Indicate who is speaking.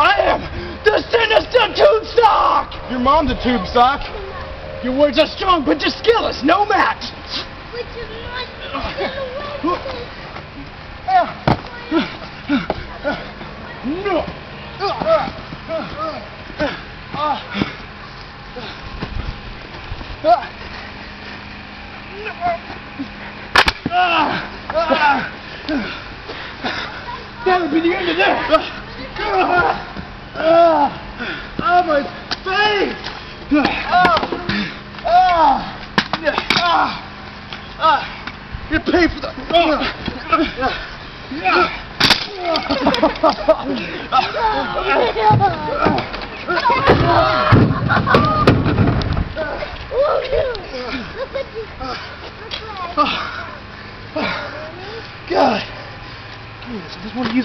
Speaker 1: I am the sinister tube sock!
Speaker 2: Your mom's a tube sock.
Speaker 1: Your words are strong, but your skill is no match.
Speaker 3: Which is not
Speaker 1: No. That'll be the end of this.
Speaker 2: You pay for the. God. I just want to use